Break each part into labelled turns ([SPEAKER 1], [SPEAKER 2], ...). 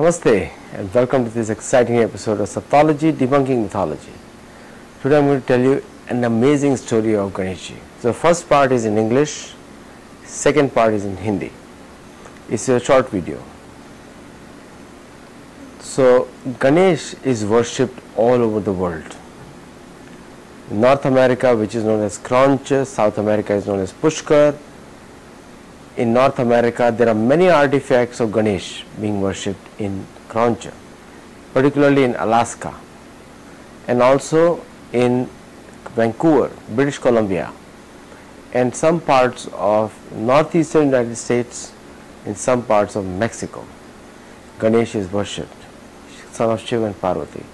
[SPEAKER 1] Namaste and welcome to this exciting episode of Saptology Debunking Mythology. Today I am going to tell you an amazing story of Ganeshji. The first part is in English, second part is in Hindi. It's a short video. So Ganesh is worshipped all over the world. North America which is known as Kronch, South America is known as Pushkar, in North America, there are many artifacts of Ganesh being worshipped in Kronch, particularly in Alaska and also in Vancouver, British Columbia and some parts of northeastern United States in some parts of Mexico. Ganesh is worshipped, son of Shiva and Parvati.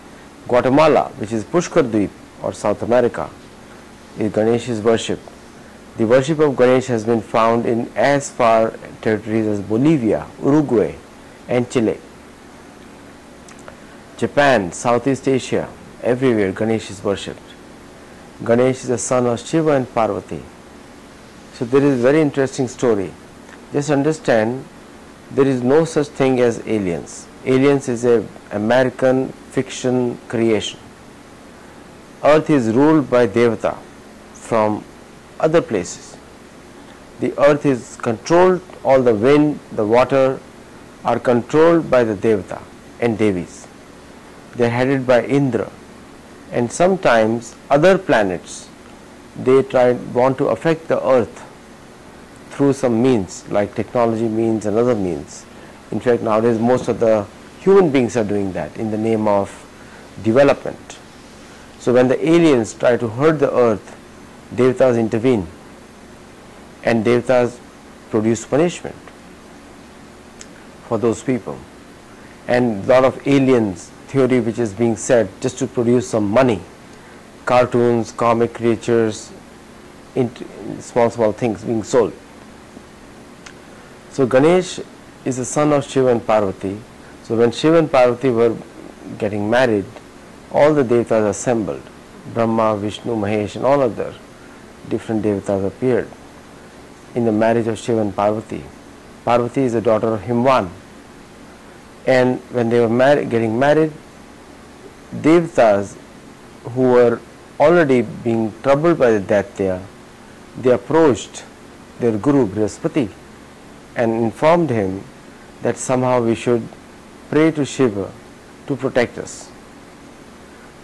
[SPEAKER 1] Guatemala, which is Pushkar Dweep or South America, is Ganesh is worshipped the worship of Ganesh has been found in as far territories as Bolivia, Uruguay and Chile. Japan, Southeast Asia, everywhere Ganesh is worshipped. Ganesh is the son of Shiva and Parvati. So there is a very interesting story. Just understand there is no such thing as aliens. Aliens is a American fiction creation. Earth is ruled by Devata from other places. The earth is controlled, all the wind, the water are controlled by the Devata and Devis. They are headed by Indra and sometimes other planets they try want to affect the earth through some means like technology means and other means. In fact nowadays most of the human beings are doing that in the name of development. So when the aliens try to hurt the earth devatas intervene and devatas produce punishment for those people. And lot of aliens theory which is being said just to produce some money cartoons comic creatures small small things being sold. So ganesh is the son of shiva and parvati. So when shiva and parvati were getting married all the devatas assembled brahma vishnu mahesh and all other different devatas appeared in the marriage of Shiva and Parvati. Parvati is the daughter of Himvan. And when they were mar getting married, devatas who were already being troubled by the Daitya, they approached their guru Brihaspati and informed him that somehow we should pray to Shiva to protect us.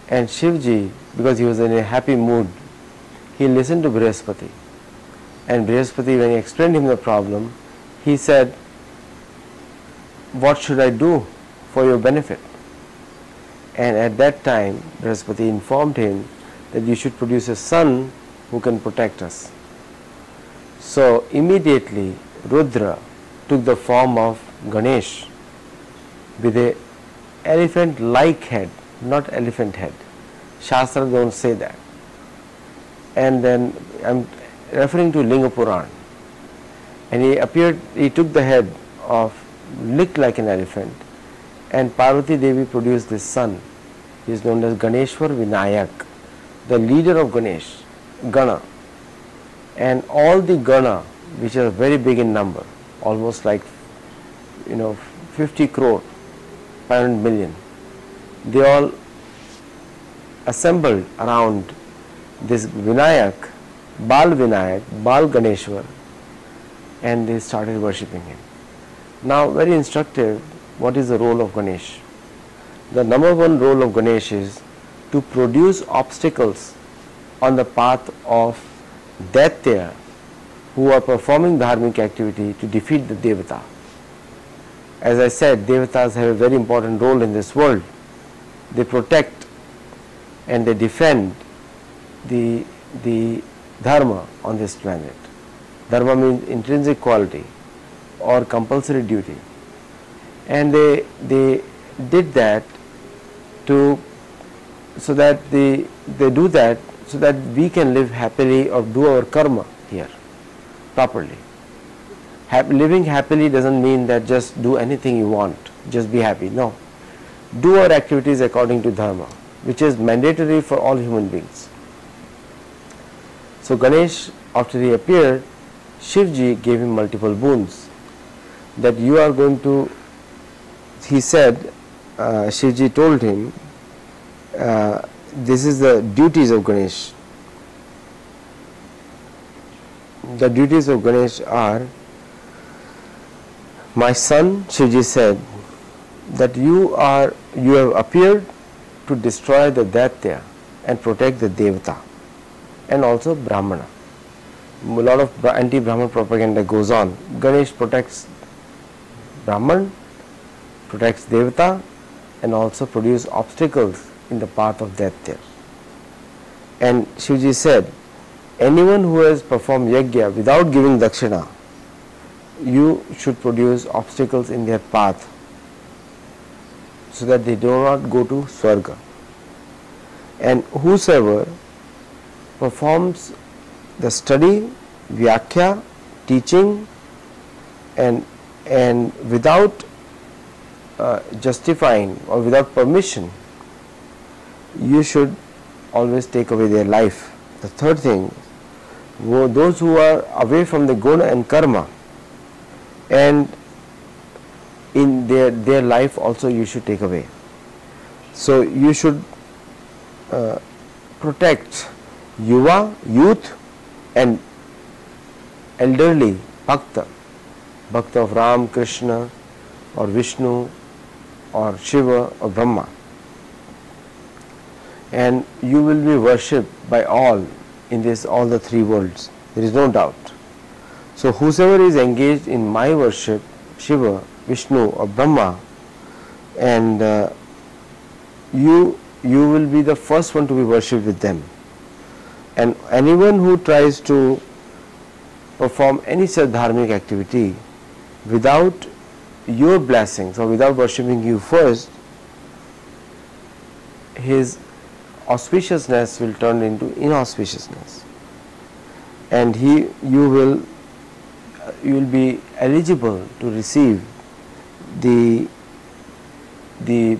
[SPEAKER 1] And Shivji, because he was in a happy mood he listened to Brihaspati. And Brihaspati, when he explained him the problem, he said, What should I do for your benefit? And at that time, Brihaspati informed him that you should produce a son who can protect us. So immediately Rudra took the form of Ganesh with a elephant like head, not elephant head. Shastra don't say that and then I am referring to Linga Puran and he appeared, he took the head of, looked like an elephant and Parvati Devi produced this son. He is known as Ganeshwar Vinayak, the leader of Ganesh, Gana. And all the Gana, which are very big in number, almost like, you know, 50 crore, 500 million, they all assembled around this Vinayak, Bal Vinayak, Bal Ganeshwar and they started worshipping him. Now very instructive, what is the role of Ganesh? The number one role of Ganesh is to produce obstacles on the path of Daitya who are performing dharmic activity to defeat the Devata. As I said, Devatas have a very important role in this world. They protect and they defend the, the dharma on this planet. Dharma means intrinsic quality or compulsory duty. And they, they did that to, so that they, they do that so that we can live happily or do our karma here properly. living happily doesn't mean that just do anything you want, just be happy. No. Do our activities according to dharma, which is mandatory for all human beings. So Ganesh, after he appeared, Shivji gave him multiple boons that you are going to he said, uh, Shivji told him, uh, this is the duties of Ganesh. The duties of Ganesh are, my son, Shivji said, that you are, you have appeared to destroy the Daitya and protect the Devata and also Brahmana. A lot of anti-Brahman propaganda goes on. Ganesh protects Brahman, protects Devata and also produce obstacles in the path of Daitya. And Shivji said, anyone who has performed yajna without giving dakshina, you should produce obstacles in their path so that they do not go to Swarga. And whosoever performs the study, vyakhya, teaching and, and without uh, justifying or without permission, you should always take away their life. The third thing, those who are away from the guna and karma and in their, their life also you should take away. So you should uh, protect yuva, youth and elderly bhakta, bhakta of Ram, Krishna or Vishnu or Shiva or Brahma. And you will be worshipped by all in this all the three worlds. There is no doubt. So whosoever is engaged in my worship, Shiva, Vishnu or Brahma and uh, you you will be the first one to be worshipped with them and anyone who tries to perform any such dharmic activity without your blessings or without worshipping you first his auspiciousness will turn into inauspiciousness. And he you will you will be eligible to receive the the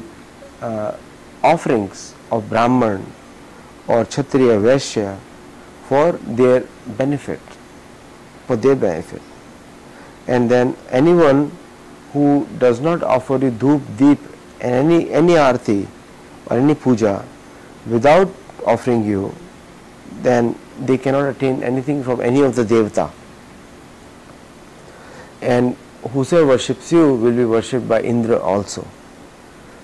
[SPEAKER 1] uh, offerings of Brahman or Kshatriya Vaishya for their benefit, for their benefit. And then anyone who does not offer you dhoop, deep and any, any arti or any puja without offering you, then they cannot attain anything from any of the devata. And whosoever worships you will be worshipped by Indra also.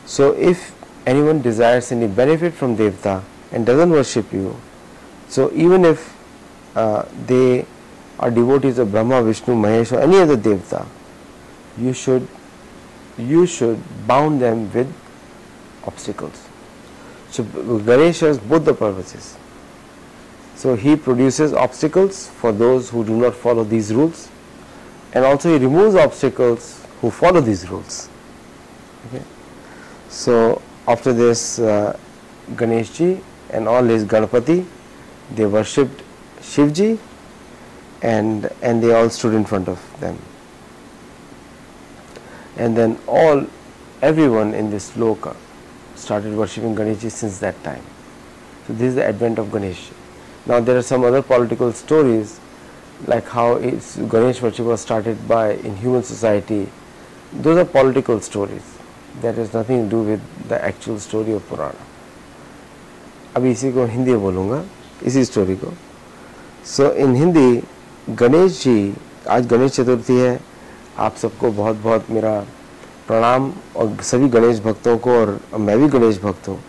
[SPEAKER 1] So if anyone desires any benefit from Devta and doesn't worship you, so even if uh, they are devotees of Brahma, Vishnu, Mahesh or any other Devta, you should you should bound them with obstacles. So Ganesha has both the purposes. So he produces obstacles for those who do not follow these rules and also he removes obstacles who follow these rules. Okay. So after this uh, Ganeshji and all his Ganapati, they worshipped Shivji and, and they all stood in front of them. And then all, everyone in this loka started worshipping Ganeshji since that time. So this is the advent of Ganesh. Now there are some other political stories like how Ganesh worship was started by in human society, those are political stories. That has nothing to do with the actual story of Purana. अभी इसी को हिंदी में बोलूँगा, इसी story को। सो इन हिंदी गणेश जी आज गणेश चतुर्थी है। आप सबको बहुत बहुत मेरा प्रणाम और सभी गणेश भक्तों को और मैं भी गणेश भक्त हूँ।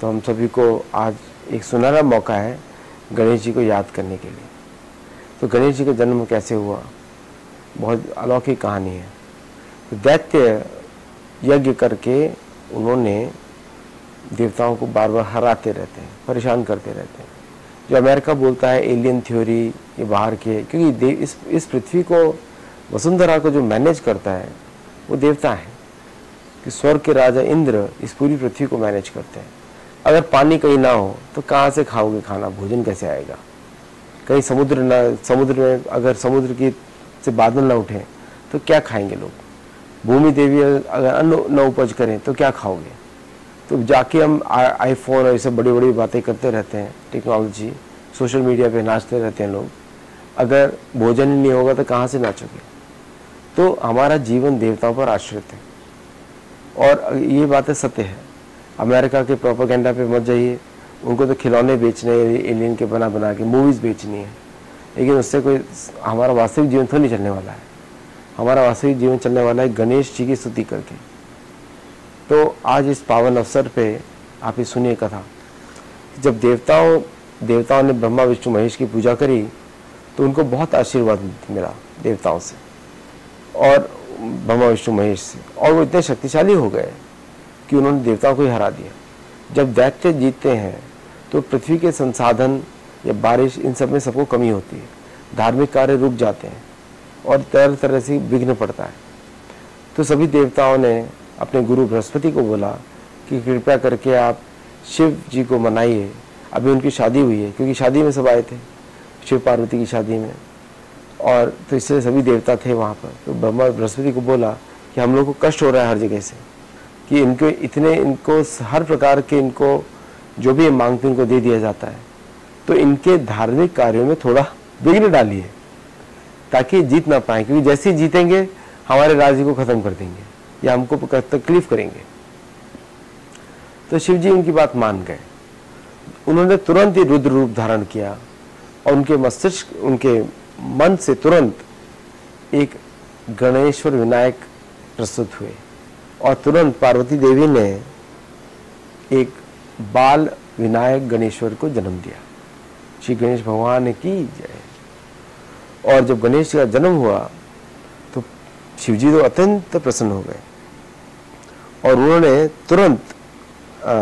[SPEAKER 1] तो हम सभी को आज एक सुनहरा मौका है गणेश जी को याद करने के लिए। तो गणेश जी का जन्म कैसे हुआ? बहुत अलौकिक कहानी है। तो दैत्य यज्ञ करके उन्होंने देवताओं को बार बार हराते रहते हैं, परेशान करते रहते हैं। जो अमेरिका बोलता है एलियन थ्योरी ये बाहर के, क्योंकि इस इस पृथ्वी को, वसुंधरा को जो मैनेज करता है, वो देवता है। कि स्वर्ग के राजा इंद्र इस पूरी पृथ्वी को मैनेज करते हैं। अगर पानी कहीं ना हो तो कहाँ से खाओगे खाना? भोजन कैसे आएगा? कहीं समुद्र न, समुद्र में अगर समुद्र की से बादल न उठे तो क्या खाएँगे लोग? भूमि देवी अगर अन्न न उपज करें तो क्या खाओगे? तो जाके हम आईफोन और ये सब बड़ी बड़ी बातें करते रहते हैं टेक्नोलॉजी सोशल मीडिया पे नाचते रहते हैं लोग। अगर भोजन ही नहीं होगा तो कहाँ से नाचोगे? तो हमारा जीवन देवताओं पर आश्रित है। और ये बातें सत्य है। अमेरिका के प्रोपोगेंडा पे मत जाइए। उनको तो खिलौने बेचने एलियन के बना बना के मूवीज़ बेचनी है। लेकिन उससे कोई हमारा वास्तविक जीवन नहीं चलने वाला है। हमारा वास्तविक जीवन चलने वाला है गणेश जी की स्तुति करके। तो आज इस पावन अवसर पे आप ये सुनिए कथा। जब देवताओं देवताओं ने ब्रह्मा, विष्णु, महेश की पूजा करी तो उनको बहुत आशीर्वाद मिला देवताओं से और ब्रह्मा, विष्णु, महेश से। और वो इतने शक्तिशाली हो गए कि उन्होंने देवताओं को ही हरा दिया। जब दैत्य जीतते हैं तो पृथ्वी के संसाधन या बारिश इन सब में सबको कमी होती है। धार्मिक कार्य रुक जाते हैं और तरह तरह से विघ्न पड़ता है। तो सभी देवताओं ने अपने गुरु बृहस्पति को बोला कि कृपया करके आप शिव जी को मनाइए। अभी उनकी शादी हुई है, क्योंकि शादी में सब आए थे, शिव पार्वती की शादी में। और तो इसलिए सभी देवता थे वहाँ पर। तो ब्रह्मा बृहस्पति को बोला कि हम लोग को कष्ट हो रहा है हर जगह से, कि इनको, इतने इनको, हर प्रकार के इनको, जो भी मांगते इनको दे दिया जाता है। तो इनके धार्मिक कार्यों में थोड़ा विघ्न डालिए, ताकि जीत ना पाए, क्योंकि जैसे ही जीतेंगे, हमारे राज्य को खत्म कर देंगे। या हमको तकलीफ़ करेंगे। तो शिव जी उनकी बात मान गए। उन्होंने तुरंत ही रुद्र रूप धारण किया और उनके मस्तिष्क, उनके मन से तुरंत एक गणेश्वर विनायक प्रस्तुत हुए और तुरंत पार्वती देवी ने एक बाल विनायक गणेश्वर को जन्म दिया। श्री गणेश भगवान ने की जय। और जब गणेश का जन्म हुआ तो शिवजी तो अत्यंत प्रसन्न हो गए। और उन्होंने तुरंत आ,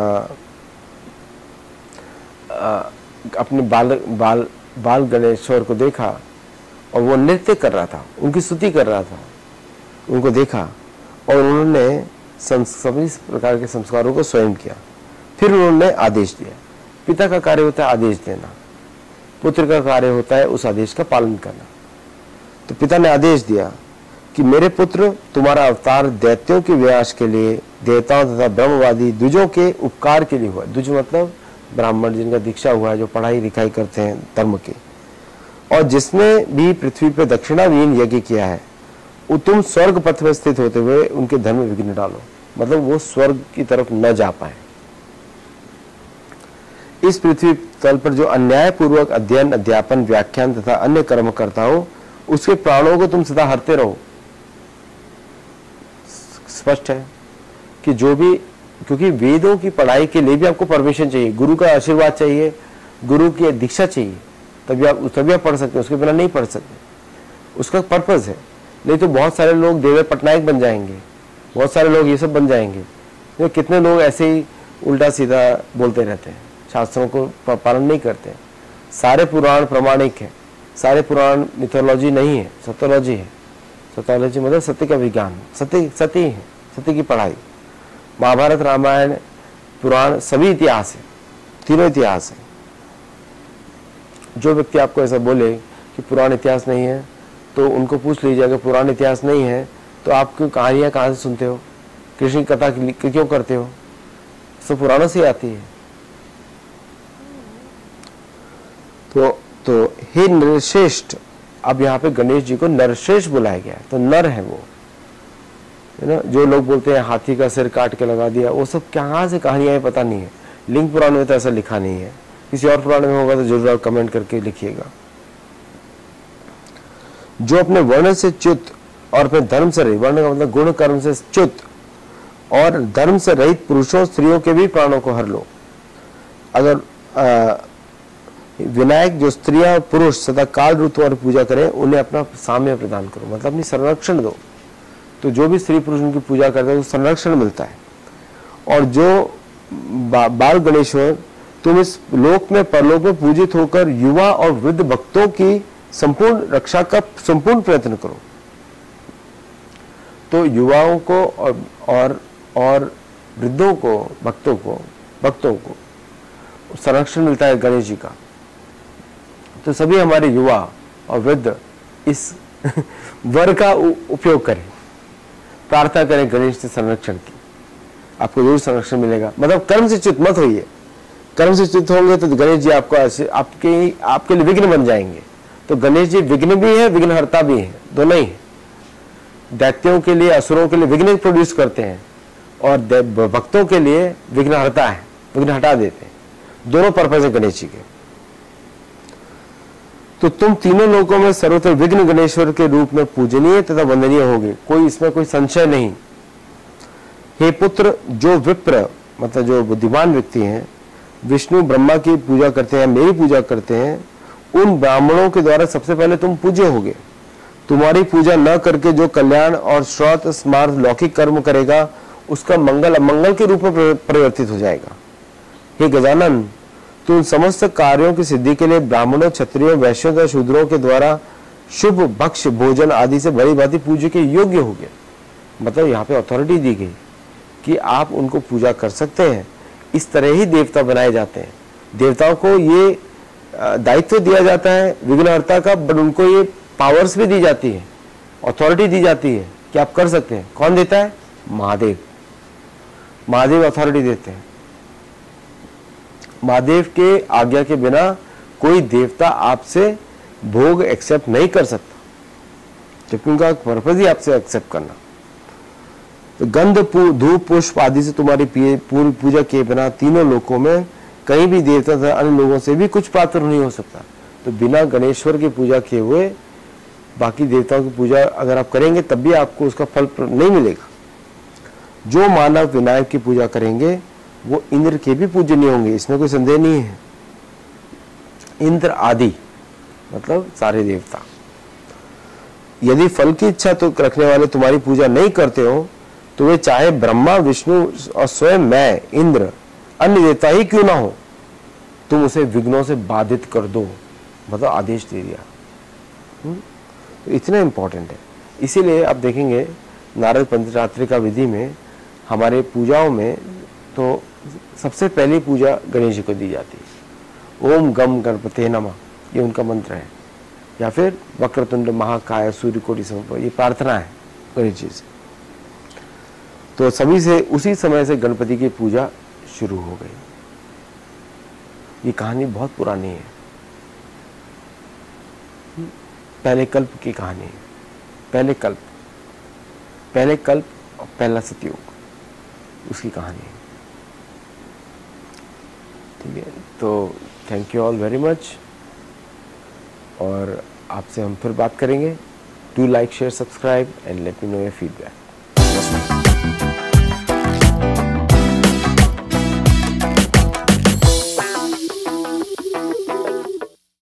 [SPEAKER 1] आ, अपने बाल बाल बाल गणेश्वर को देखा और वो नृत्य कर रहा था उनकी स्तुति कर रहा था उनको देखा और उन्होंने सभी प्रकार के संस्कारों को स्वयं किया। फिर उन्होंने आदेश दिया पिता का कार्य होता है आदेश देना पुत्र का कार्य होता है उस आदेश का पालन करना। तो पिता ने आदेश दिया कि मेरे पुत्र तुम्हारा अवतार दैत्यों के विनाश के लिए, देवताओं तथा ब्रह्मवादी द्विजों के उपकार के लिए हुआ। द्विज मतलब ब्राह्मण जिनका दीक्षा हुआ है, जो पढ़ाई लिखाई करते हैं धर्म के। और जिसने भी पृथ्वी पर दक्षिणावीन यज्ञ किया है, वो तुम स्वर्ग पथ में स्थित होते हुए उनके धर्म विघ्न डालो। मतलब वो स्वर्ग की तरफ़ न जा पाए। इस पृथ्वी तल पर जो अन्याय पूर्वक अध्ययन, अध्यापन, व्याख्यान तथा अन्य कर्म करता हो उसके प्राणों को तुम सदा हरते रहो। स्पष्ट है कि जो भी, क्योंकि वेदों की पढ़ाई के लिए भी आपको परमिशन चाहिए। गुरु का आशीर्वाद चाहिए, गुरु की दीक्षा चाहिए, तभी आप तभी आप पढ़ सकते हैं। उसके बिना नहीं पढ़ सकते। उसका पर्पज है। नहीं तो बहुत सारे लोग देवे पटनायक बन जाएँगे। बहुत सारे लोग ये सब बन जाएँगे। तो कितने लोग ऐसे ही उल्टा सीधा बोलते रहते हैं? शास्त्रों को पालन नहीं करते। सारे पुराण प्रमाणिक है। सारे पुराण मिथोलॉजी नहीं है। सत्योलॉजी है। सत्योलॉजी मतलब सत्य का विज्ञान। सत्य सत्य है सत्य की पढ़ाई। महाभारत रामायण, पुराण, सभी इतिहास है। तीनों इतिहास है। जो व्यक्ति आपको ऐसा बोले कि पुराण इतिहास नहीं है तो उनको पूछ लीजिए, अगर पुराण इतिहास नहीं है तो आप क्यों कहानियाँ कहाँ से सुनते हो? कृष्ण कथा क्यों करते हो? सब पुराणों से आती है। तो तो हे नरश्रेष्ठ अब यहाँ पे गणेश जी को नरश्रेष्ठ बुलाया गया तो नर है वो। है ना? जो लोग बोलते हैं, हाथी का सिर काट के लगा दिया, वो सब कहाँ से कहानियाँ पता नहीं है। लिंग पुराण में तो ऐसा लिखा नहीं है। किसी और पुराण में होगा तो ज़रूर आप कमेंट करके लिखिएगा। जो अपने वर्ण से च्युत और अपने धर्म से रहित, वर्ण का मतलब गुण, कर्म से च्युत और धर्म से रहित पुरुषों, स्त्रियों के भी प्राणों को हर लो। अगर विनायक जो स्त्रियाँ और पुरुष सदा काल ऋतु और पूजा करें उन्हें अपना साम्य प्रदान करो। मतलब अपनी संरक्षण दो। तो जो भी स्त्री पुरुष उनकी पूजा करते हैं संरक्षण मिलता है। और जो बा, बाल गणेश्वर तुम इस लोक में परलोक में पूजित होकर युवा और वृद्ध भक्तों की संपूर्ण रक्षा का संपूर्ण प्रयत्न करो। तो युवाओं को और और और वृद्धों को भक्तों को भक्तों को संरक्षण मिलता है गणेश जी का। तो सभी हमारे युवा और वृद्ध इस वर का उपयोग करें। प्रार्थना करें गणेश से संरक्षण की। आपको ज़रूर संरक्षण मिलेगा। मतलब कर्म से चित मत होइए। कर्म से चित होंगे तो गणेश जी आपको आपके आपके लिए विघ्न बन जाएँगे। तो गणेश जी विघ्न भी है, विघ्नहर्ता भी है, दोनों ही। दैत्यों के लिए, असुरों के लिए विघ्न प्रोड्यूस करते हैं और भक्तों के लिए विघ्न हरता है विघ्न हटा देते हैं। दोनों पर्पज है गणेश जी के। तो तुम तीनों लोगों में सर्वत्र विघ्न गणेश्वर के रूप में पूजनीय तथा वंदनीय होगे। कोई इसमें कोई संशय नहीं। हे पुत्र, जो विप्र मतलब जो बुद्धिमान व्यक्ति हैं, विष्णु ब्रह्मा की पूजा करते हैं, मेरी पूजा करते हैं, उन ब्राह्मणों के द्वारा सबसे पहले तुम पूज्य होगे। तुम्हारी पूजा न करके जो कल्याण और श्रोत स्मार्थ, लौकिक कर्म करेगा, उसका मंगल अमंगल के रूप में परिवर्तित हो जाएगा। हे गजानन तो उन समस्त कार्यों की सिद्धि के लिए ब्राह्मणों, क्षत्रियों, वैश्यों तथा शूद्रों के द्वारा शुभ, भक्ष, भोजन आदि से बड़ी बात पूजा के योग्य हो गया मतलब यहाँ पे अथॉरिटी दी गई कि आप उनको पूजा कर सकते हैं। इस तरह ही देवता बनाए जाते हैं। देवताओं को ये दायित्व दिया जाता है। विघ्नहर्ता का बट उनको ये पावर्स भी दी जाती है। अथॉरिटी दी जाती है कि आप कर सकते हैं। कौन देता है? महादेव। महादेव अथॉरिटी देते हैं। महादेव के आज्ञा के बिना कोई देवता आपसे भोग एक्सेप्ट नहीं कर सकता। क्योंकि उनका पर्पज ही आपसे एक्सेप्ट करना। तो गंध धूप, पुष्प आदि से तुम्हारी पूरी पूजा किए बिना तीनों लोगों में कहीं भी देवता तथा अन्य लोगों से भी कुछ प्राप्त नहीं हो सकता। तो बिना गणेश्वर की पूजा किए हुए बाकी देवताओं की पूजा अगर आप करेंगे, तब भी आपको उसका फल नहीं मिलेगा। जो मानव विनायक की पूजा करेंगे वो इंद्र के भी पूजनीय होंगे, इसमें कोई संदेह नहीं है। इंद्र आदि मतलब सारे देवता। यदि फल की इच्छा तो रखने वाले तुम्हारी पूजा नहीं करते हो तो वे चाहे ब्रह्मा, विष्णु और स्वयं मैं, इंद्र, अन्य देवता ही क्यों ना हो, तुम उसे विघ्नों से बाधित कर दो। मतलब आदेश दे दिया। हम्म? तो इतना इंपॉर्टेंट है। इसीलिए आप देखेंगे, नारद पंचरात्रि का विधि में हमारे पूजाओं में तो सबसे पहली पूजा गणेश जी को दी जाती है। ओम गम गणपति नमा, ये उनका मंत्र है। या फिर वक्रतुंड महाकाय सूर्य कोटि ये प्रार्थना है गणेश जी से। तो सभी से, उसी समय से गणपति की पूजा शुरू हो गई। ये कहानी बहुत पुरानी है। पहले कल्प की कहानी है। पहले कल्प। पहले कल्प और पहला सतयुग। उसकी कहानी है। ठीक है। तो thank you all very much और आपसे हम फिर बात करेंगे। Do like share subscribe and let me know your feedback